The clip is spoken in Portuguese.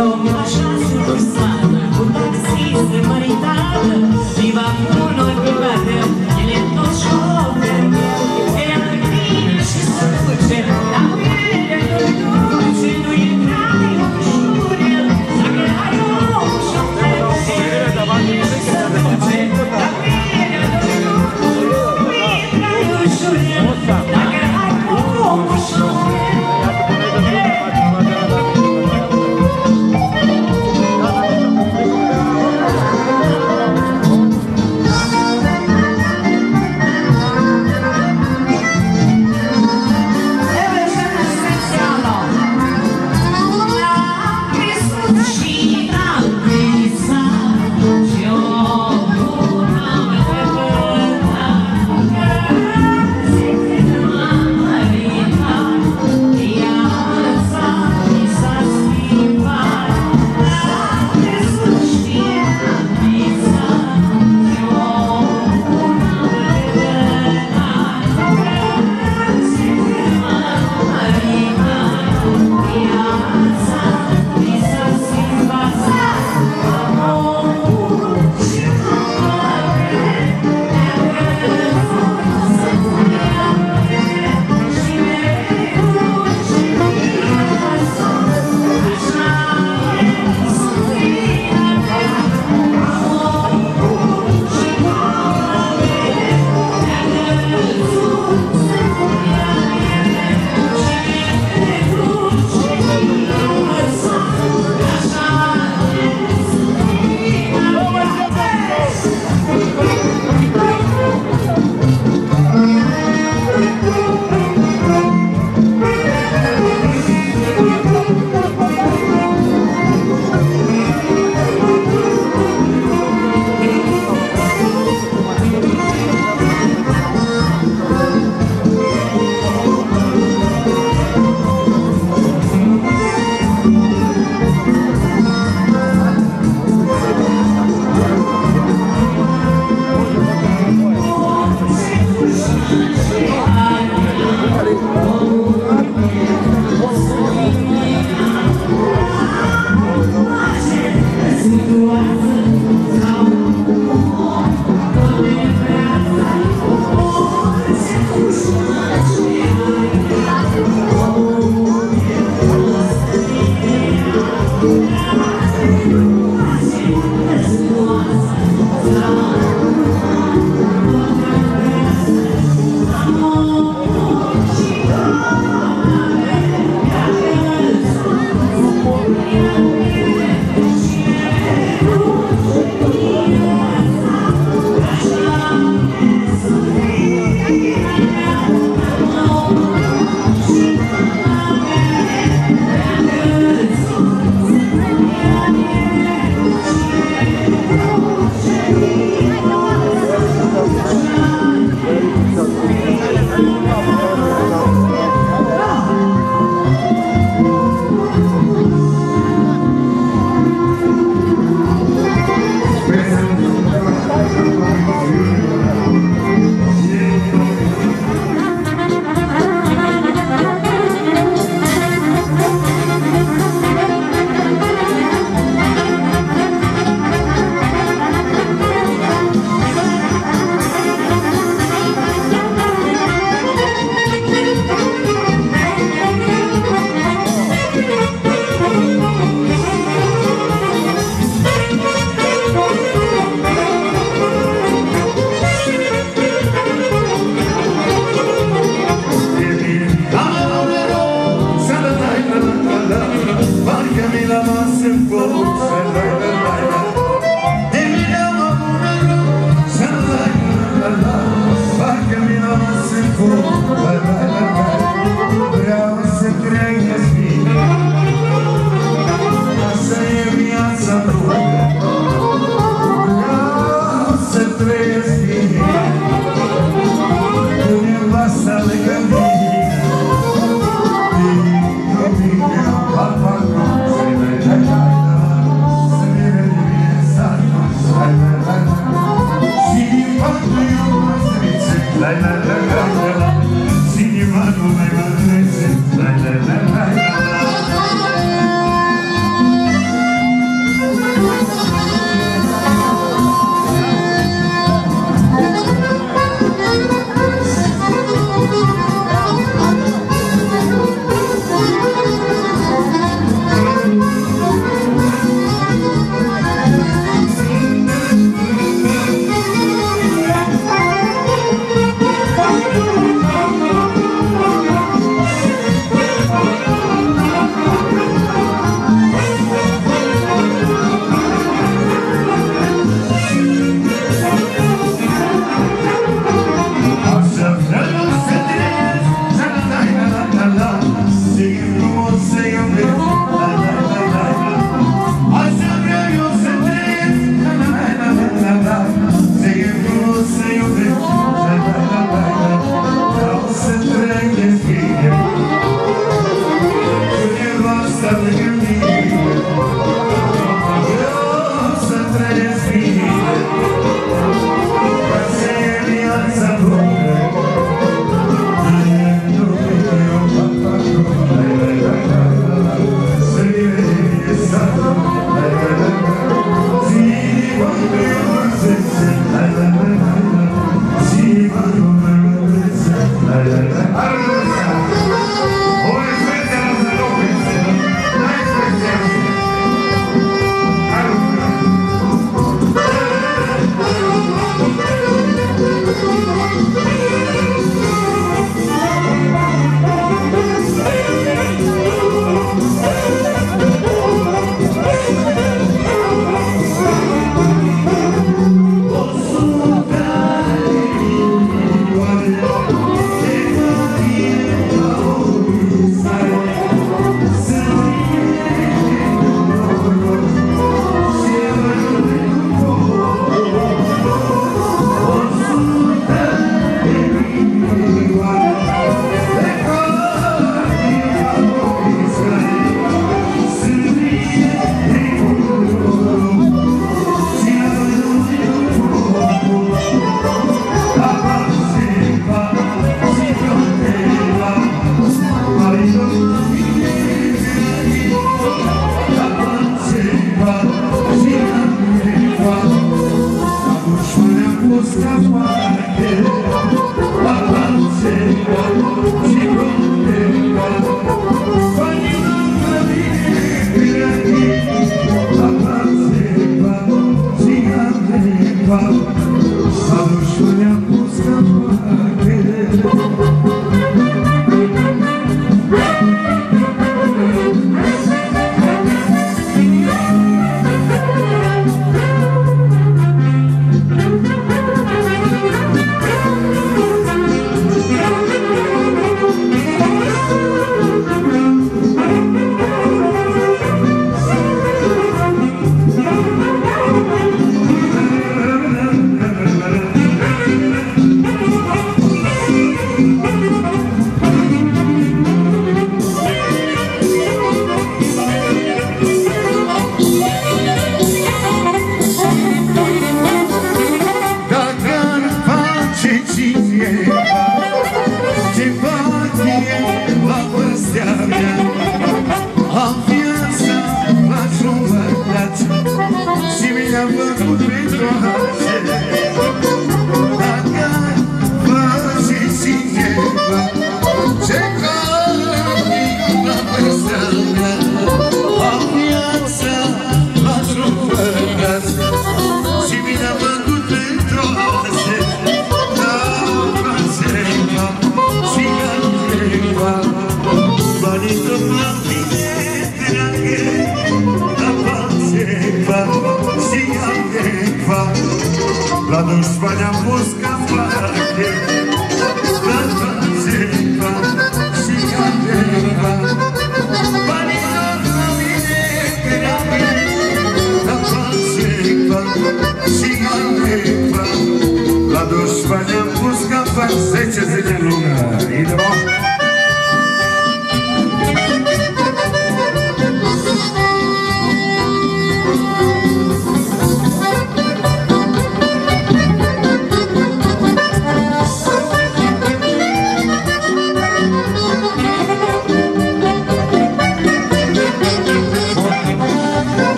Viva a